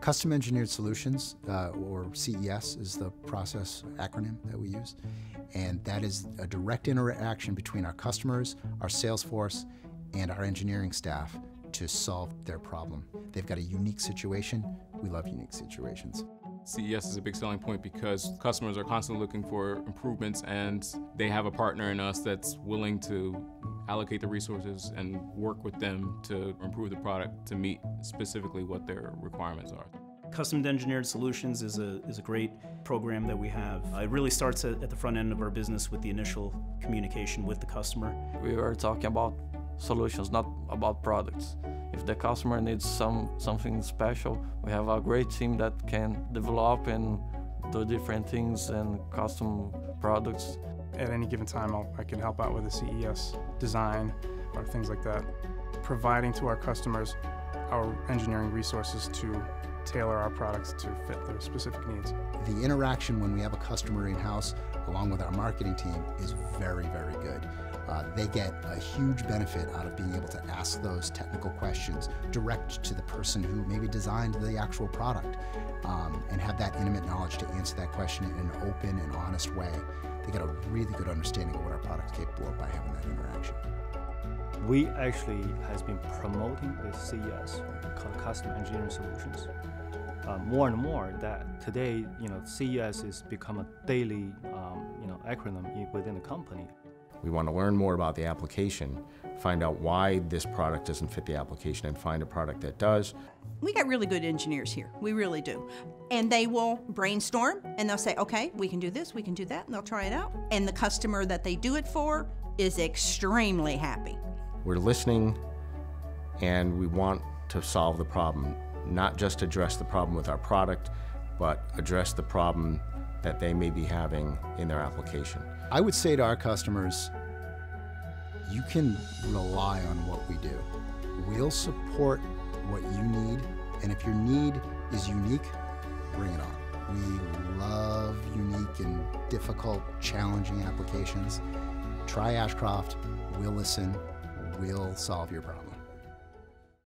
Custom Engineered Solutions, uh, or CES, is the process acronym that we use. And that is a direct interaction between our customers, our sales force, and our engineering staff to solve their problem. They've got a unique situation. We love unique situations. CES is a big selling point because customers are constantly looking for improvements and they have a partner in us that's willing to allocate the resources and work with them to improve the product to meet specifically what their requirements are. Custom Engineered Solutions is a, is a great program that we have. It really starts at, at the front end of our business with the initial communication with the customer. We are talking about solutions, not about products. If the customer needs some something special, we have a great team that can develop and do different things and custom products. At any given time, I'll, i can help out with a CES design or things like that. Providing to our customers our engineering resources to tailor our products to fit their specific needs. The interaction when we have a customer in-house along with our marketing team is very, very good. Uh, they get a huge benefit out of being able to ask those technical questions direct to the person who maybe designed the actual product um, and have that intimate knowledge to answer that question in an open and honest way. They get a really good understanding of what our product is capable of by having that interaction. We actually has been promoting the CES, called Custom Engineering Solutions. Uh, more and more that today, you know, CES has become a daily, um, you know, acronym within the company. We want to learn more about the application, find out why this product doesn't fit the application, and find a product that does. We got really good engineers here. We really do. And they will brainstorm and they'll say, okay, we can do this, we can do that, and they'll try it out. And the customer that they do it for is extremely happy. We're listening and we want to solve the problem, not just address the problem with our product, but address the problem that they may be having in their application. I would say to our customers, you can rely on what we do. We'll support what you need, and if your need is unique, bring it on. We love unique and difficult, challenging applications. Try Ashcroft, we'll listen, we'll solve your problem.